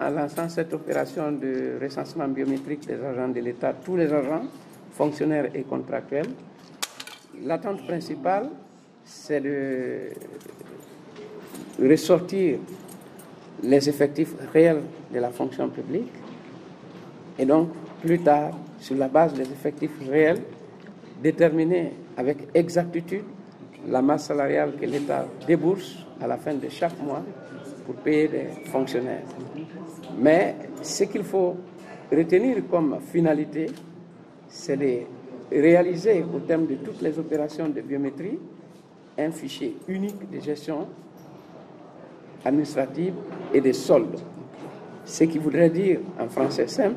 En lançant cette opération de recensement biométrique des agents de l'État, tous les agents, fonctionnaires et contractuels, l'attente principale, c'est de ressortir les effectifs réels de la fonction publique et donc plus tard, sur la base des effectifs réels, déterminer avec exactitude la masse salariale que l'État débourse à la fin de chaque mois pour payer les fonctionnaires. Mais ce qu'il faut retenir comme finalité, c'est de réaliser au terme de toutes les opérations de biométrie un fichier unique de gestion administrative et de soldes. Ce qui voudrait dire, en français simple,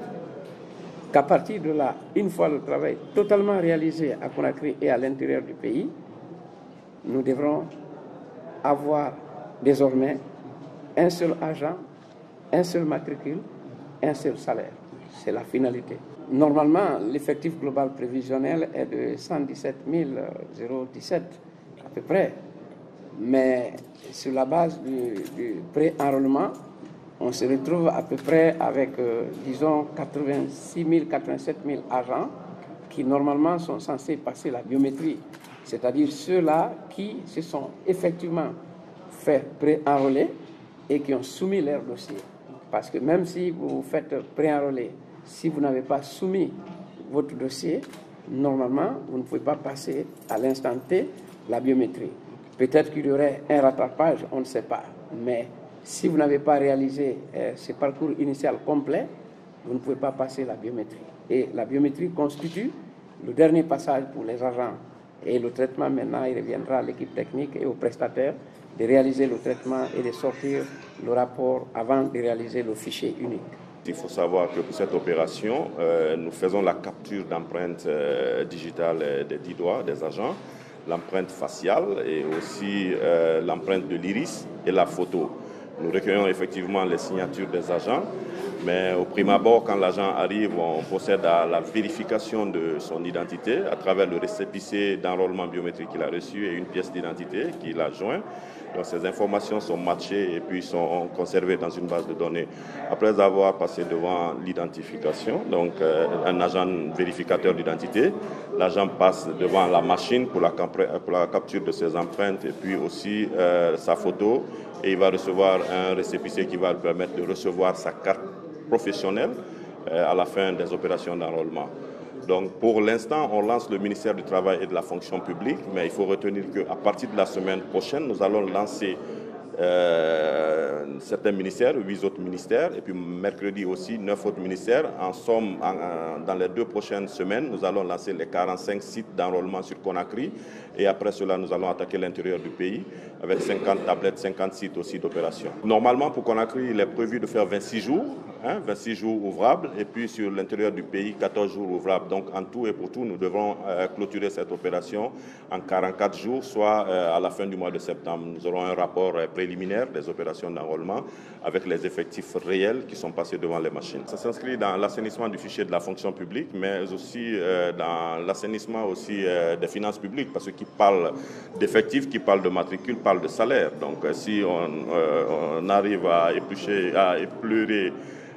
qu'à partir de là, une fois le travail totalement réalisé à Conakry et à l'intérieur du pays, nous devrons avoir désormais un seul agent, un seul matricule, un seul salaire. C'est la finalité. Normalement, l'effectif global prévisionnel est de 117 017 à peu près. Mais sur la base du, pré-enrôlement, on se retrouve à peu près avec, euh, disons, 86 000, 87 000 agents qui normalement sont censés passer la biométrie, c'est-à-dire ceux-là qui se sont effectivement fait pré-enrôler et qui ont soumis leur dossier. Parce que même si vous faites pré-enrôler, si vous n'avez pas soumis votre dossier, normalement, vous ne pouvez pas passer à l'instant T la biométrie. Peut-être qu'il y aurait un rattrapage, on ne sait pas. Mais si vous n'avez pas réalisé euh, ce parcours initial complet, vous ne pouvez pas passer la biométrie. Et la biométrie constitue le dernier passage pour les agents. Et le traitement, maintenant, il reviendra à l'équipe technique et aux prestataires de réaliser le traitement et de sortir le rapport avant de réaliser le fichier unique. Il faut savoir que pour cette opération, euh, nous faisons la capture d'empreintes euh, digitales des dix doigts des agents, l'empreinte faciale et aussi euh, l'empreinte de l'iris et la photo. Nous recueillons effectivement les signatures des agents, mais au prime abord, quand l'agent arrive, on procède à la vérification de son identité à travers le récépissé d'enrôlement biométrique qu'il a reçu et une pièce d'identité qu'il a joint. Donc ces informations sont matchées et puis sont conservées dans une base de données. Après avoir passé devant l'identification, donc euh, un agent vérificateur d'identité, l'agent passe devant la machine pour la, pour la, capture de ses empreintes et puis aussi euh, sa photo et il va recevoir un récépissé qui va lui permettre de recevoir sa carte professionnelle euh, à la fin des opérations d'enrôlement. Donc pour l'instant, on lance le ministère du Travail et de la fonction publique, mais il faut retenir qu'à partir de la semaine prochaine, nous allons lancer euh, certains ministères, huit autres ministères, et puis mercredi aussi neuf autres ministères. En somme, dans les deux prochaines semaines, nous allons lancer les 45 sites d'enrôlement sur Conakry, et après cela, nous allons attaquer l'intérieur du pays avec 50 tablettes, 50 sites aussi d'opération. Normalement, pour Conakry, il est prévu de faire 26 jours, 26 hein, jours ouvrables, et puis sur l'intérieur du pays, 14 jours ouvrables. Donc en tout et pour tout, nous devons euh, clôturer cette opération en 44 jours, soit euh, à la fin du mois de septembre. Nous aurons un rapport euh, préliminaire des opérations d'enrôlement avec les effectifs réels qui sont passés devant les machines. Ça s'inscrit dans l'assainissement du fichier de la fonction publique, mais aussi dans l'assainissement aussi des finances publiques, parce que qui parle d'effectifs, qui parle de matricules, parle de salaire. Donc si on, on arrive à éplucher, à éplurer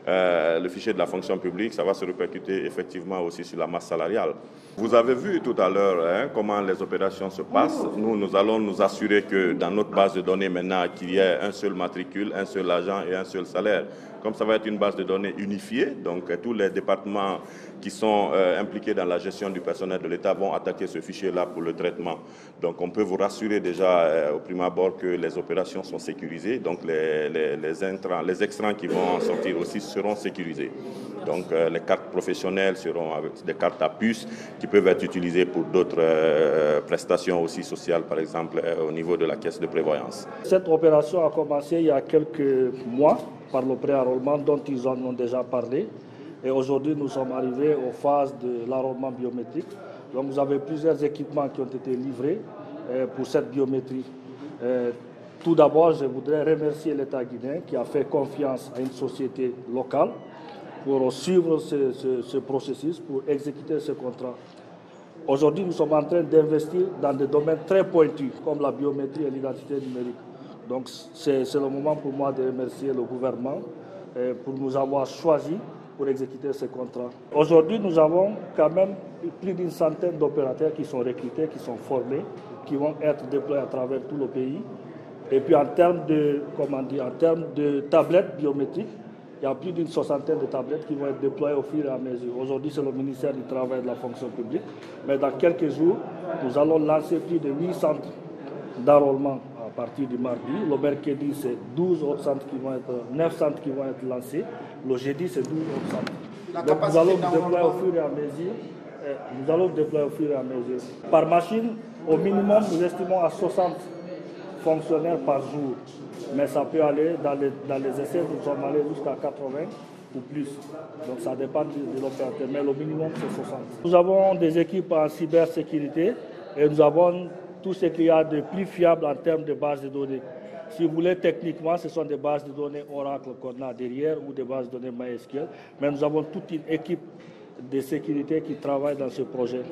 euh, le fichier de la fonction publique, ça va se répercuter effectivement aussi sur la masse salariale. Vous avez vu tout à l'heure hein, comment les opérations se passent. Nous, nous allons nous assurer que dans notre base de données maintenant, qu'il y ait un seul matricule, un seul agent et un seul salaire. Comme ça va être une base de données unifiée, donc euh, tous les départements qui sont euh, impliqués dans la gestion du personnel de l'État vont attaquer ce fichier-là pour le traitement. Donc on peut vous rassurer déjà euh, au prime abord que les opérations sont sécurisées, donc les, les, extrants qui vont en sortir aussi seront sécurisés. Donc les cartes professionnelles seront avec des cartes à puce qui peuvent être utilisées pour d'autres prestations aussi sociales, par exemple au niveau de la caisse de prévoyance. Cette opération a commencé il y a quelques mois par le pré-enrôlement dont ils en ont déjà parlé. Et aujourd'hui, nous sommes arrivés aux phases de l'enrôlement biométrique. Donc, vous avez plusieurs équipements qui ont été livrés euh, pour cette biométrie. Euh, tout d'abord, je voudrais remercier l'État guinéen qui a fait confiance à une société locale pour suivre ce, ce processus, pour exécuter ce contrat. Aujourd'hui, nous sommes en train d'investir dans des domaines très pointus, comme la biométrie et l'identité numérique. Donc c'est le moment pour moi de remercier le gouvernement pour nous avoir choisis pour exécuter ce contrat. Aujourd'hui, nous avons quand même plus d'une centaine d'opérateurs qui sont recrutés, qui sont formés, qui vont être déployés à travers tout le pays. Et puis en termes de, comment en termes de tablettes biométriques, il y a plus d'une soixantaine de tablettes qui vont être déployées au fur et à mesure. Aujourd'hui, c'est le ministère du Travail et de la fonction publique. Mais dans quelques jours, nous allons lancer plus de 8 centres d'enrôlement partir du mardi. Le mercredi, c'est 12 autres centres qui vont être, 9 centres qui vont être lancés. Le jeudi, c'est 12 autres centres. Donc, nous allons déployer au fur et à mesure. Nous allons déployer au fur et à mesure. Par machine, au minimum, nous estimons à 60 fonctionnaires par jour. Mais ça peut aller, dans les, dans les essais, nous sommes allés jusqu'à 80 ou plus. Donc ça dépend de, de l'opérateur, mais le minimum c'est 60. Nous avons des équipes en cybersécurité et nous avons tout ce qu'il y a de plus fiable en termes de bases de données. Si vous voulez, techniquement, ce sont des bases de données Oracle qu'on a derrière ou des bases de données MySQL, mais nous avons toute une équipe de sécurité qui travaille dans ce projet.